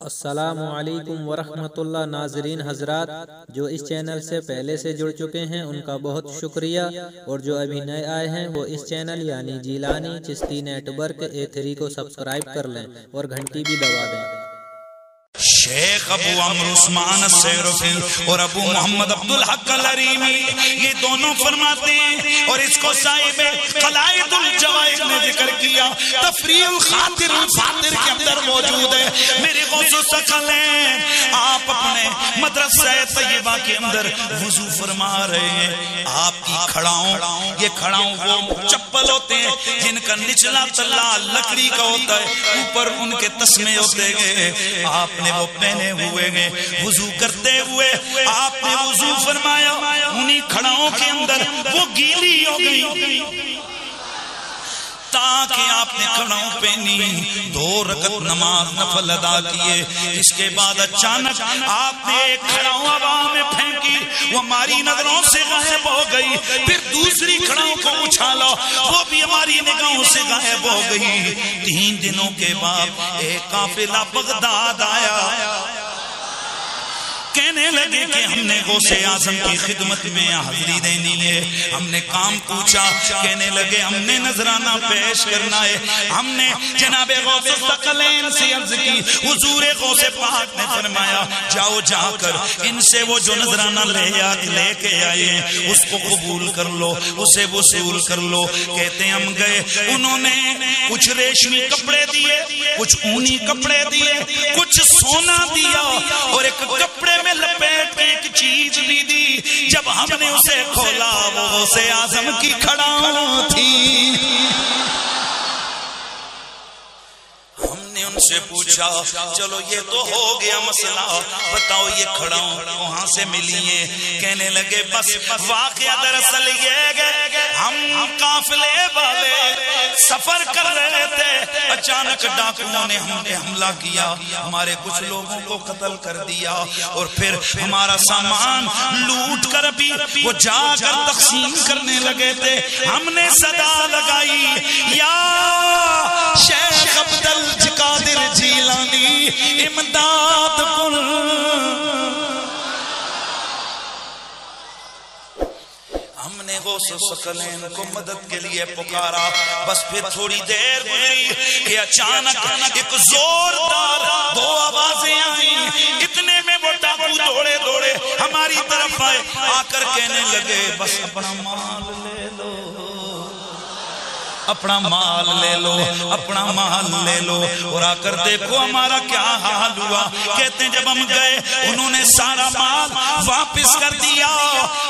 السلام علیکم ورحمۃ اللہ ناظرین حضرات، جو اس چینل سے پہلے سے جڑ چکے ہیں، ان کا بہت شکریہ۔ اور جو ابھی نئے آئے ہیں، وہ اس چینل یعنی Jilani Chishti network A three کو سبسکرائب کر لیں اور گھنٹی بھی دبا دیں۔ شیخ ابو عمر عثمان سیرفل اور ابو محمد عبدالحق العریمی یہ دونوں فرماتے ہیں، اور اس کو صاحب قلائد الجوائد نے ذکر کیا۔ تفریح الخاطر الفاتر کے اندر موجود ہے۔ میرے غوث و سکل آپ اپنے مدرسہ طیبہ کے اندر وضو فرما رہے ہیں۔ آپ کی کھڑاؤں، یہ کھڑاؤں وہ چپل ہوتے ہیں جن کا نچلا تلا لکڑی کا ہوتا ہے۔ اوپر ان کے تسمے ہوتے گئے۔ آپ نے وہ پہنے ہوئے گئے وضو کرتے ہوئے آپ نے وضو فرمایا۔ انہی کھڑاؤں کے اندر وہ گیلی ہو گئی۔ تاکہ آپ نے کھڑاؤں پہنی دو رکت نماز نفل ادا کیے۔ اس کے بعد اچانک آپ نے ایک کھڑاؤں عوام میں پھینکی۔ وہ ہماری نظروں سے غائب ہو گئی۔ پھر دوسری کھڑاؤں کو اچھالا۔ وہ بھی ہماری نگاہوں سے غائب ہو گئی۔ تین دنوں کے بعد ایک قافلہ بغداد آیا۔ کہنے لگے کہ ہم نے غوث اعظم کی خدمت میں حاضری دینی ہے۔ ہم نے کام پوچھا، کہنے لگے ہم نے نظرانہ پیش کرنا ہے۔ ہم نے جناب غوث ثقلین سے عرض کی، حضور غوث پاک نے فرمایا، جاؤ جا کر ان سے وہ جو نظرانہ لے لے کے آئے اس کو قبول کر لو، اسے وصول کر لو۔ کہتے ہم گئے، انہوں نے کچھ ریشمی کپڑے دیے، کچھ اونی کپڑے دیے، کچھ سونا ہم نے اسے کھولا وہ سے آزم کی کھڑا تھی۔ ہم ان سے پوچھا، چلو یہ تو ہو گیا مسئلہ۔ بتاؤ یہ کھڑا ہوں، وہاں سے ملی ہے کہنے لگے، بس واقعہ دراصل یہ گئے ہم قافلے والے سفر کر رہے تھے۔ اچانک ڈاکوؤں نے ہم پہ حملہ کیا۔ ہمارے کچھ لوگوں کو قتل کر دیا۔ اور پھر ہمارا سامان لوٹ کر بھی وہ جا کر تقسیم کرنے لگے تھے۔ ہم نے صدا لگائی، یا شیخ عبدال قادر جیلانی امداد کن ہم نے غوث سکلین کو مدد کے لیے پکارا، بس پھر تھوڑی دیر گزری کہ اچانک ایک زوردار دو آوازیں آئیں۔ اتنے میں وہ ڈاکو دوڑے دوڑے ہماری طرف آئے، آ کر کہنے لگے، بس اپنا مال لے لو۔ اپنا مال لے لو، اپنا مال لے لو۔ اور آ کر دیکھو ہمارا کیا حال ہوا۔ کہتے ہیں جب ہم گئے، انہوں نے سارا مال واپس کر دیا۔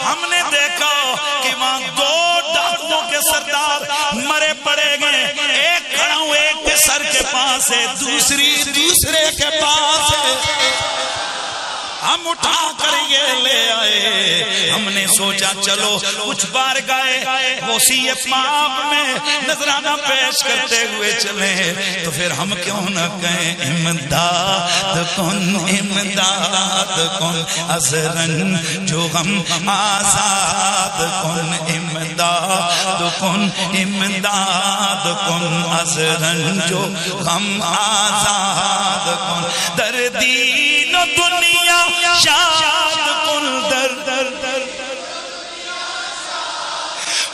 ہم نے دیکھا کہ وہاں دو ڈاکووں کے سردار مرے پڑے گئے۔ ایک کھڑا ہوں ایک کے سر کے پاس ہے، دوسری دوسرے کے پاس ہے۔ ہم اٹھا کر یہ لے آئے۔ ہم نے سوچا چلو، کچھ بار گائے وسی پاپ میں نظرانہ پیش کرتے ہوئے چلے۔ تو پھر ہم کیوں نہ کہیں، امداد کن امداد کن ازرن جو ہم آزاد کن، امداد کن امداد کن ازرن جو ہم آزاد کن۔ دردین و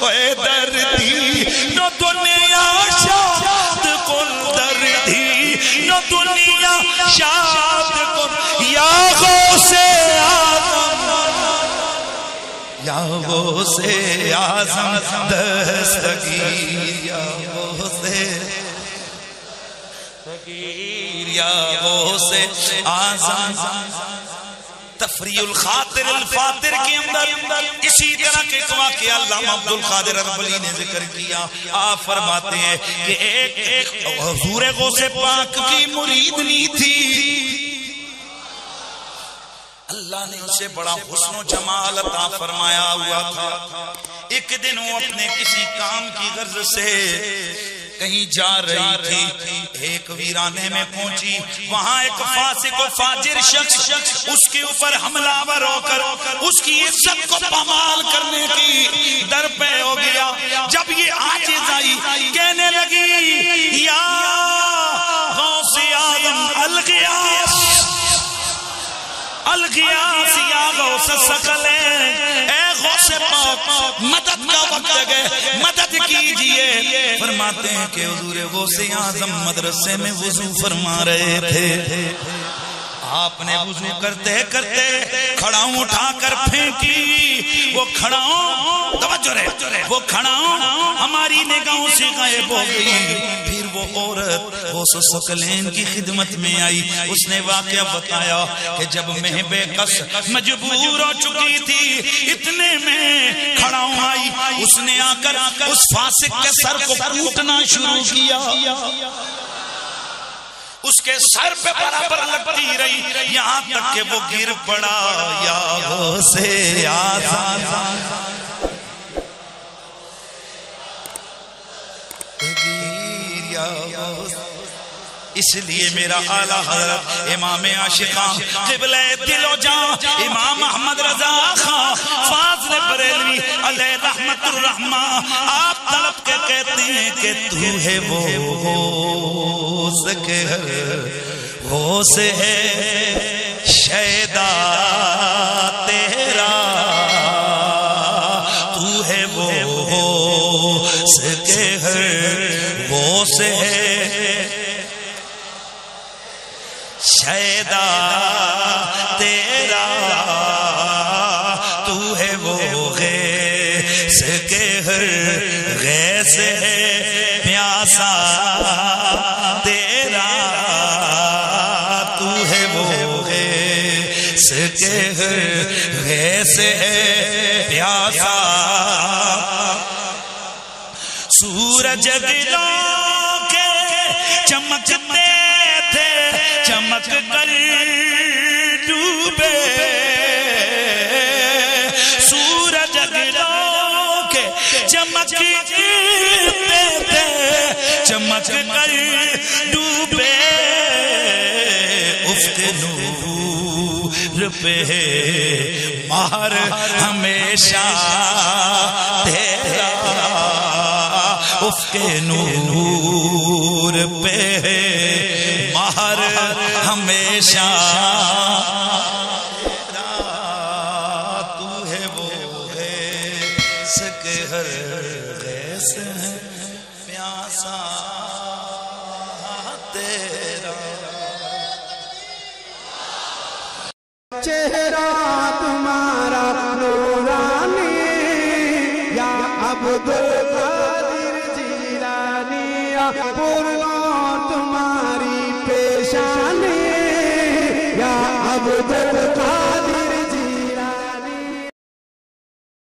اے دردی نو دنیا شاد کن دردی نو دنیا شاد کن یا غوث آدم یا غوث آزم دستگیر، یا غوث یا غوث آزم تفریح الخاطر الفاتر کے اندر، اسی طرح کے واقعہ علامہ عبد القادر اربلی نے ذکر کیا۔ آپ فرماتے ہیں کہ ایک ایک حضور غوث پاک کی مریدنی تھی۔ اللہ نے اسے بڑا حسن و جمال عطا فرمایا ہوا تھا۔ ایک دن وہ اپنے کسی کام کی غرض سے کہیں جا رہی تھی۔ ایک ویرانے میں پہنچی۔ وہاں ایک فاسق و فاجر شخص اس کے اوپر حملہ ور ہو کر اس کی عزت کو پامال کرنے کی در پہ ہو گیا۔ جب یہ عاجز آئی، کہنے لگی، یا غوث آدم الغیاس الگیاس یا غوث سکلے اے غوث پاک، مدد کا وقت ہے۔ مدد کیجیے۔ فرماتے ہیں کہ حضور غوث اعظم مدرسے میں وضو فرما رہے تھے۔ آپ نے وضو کرتے کرتے کھڑاؤں اٹھا کر پھینکی۔ وہ کھڑاؤں، توجہ رہے۔ وہ کھڑاؤں ہماری نگاہوں سے غائب ہو گئی۔ وہ عورت وہ سکلین کی خدمت میں آئی۔ اس نے واقعہ بتایا کہ جب میں بے کس مجبور ہو چکی تھی، اتنے میں کھڑاؤں آئی۔ اس نے آ کر اس فاسق کے سر کو کوٹنا شروع کیا۔ اس کے سر پہ برابر لگتی رہی۔ یہاں تک کہ وہ گر پڑا۔ یا ہو سے آزاد۔ اس لیے میرا اعلی حضرت امام عاشقاں قبلہ دل و جان امام احمد رضا خان فاضل بریلوی علیہ رحمت الرحمن، آپ طلب کے کہتے ہیں کہ تو ہے وہ ہو سکے ہو سے ہے شیدہ تیرا۔ تو ہے وہ ہو سکے وہ سے ہے۔ ہے وہ غیس کے ہر غیس ہے۔ پیاسا، تیرا تو ہے وہ غیس کے ہر غیس ہے۔ پیاسا، سورج گلوں کے چمکتے تھے، چمک چمکتے تھے، چمک کر ڈوبے افق نور پہ۔ مہر ہمیشہ تیرا افق نور پہ۔ مہر ہمیشہ غیس کے ہر غیس ہے۔ پیاسا تیرا۔ چہرہ تمہارا نورانی، یا عبدالقادر جیلانی، یا پرلو